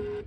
Woo!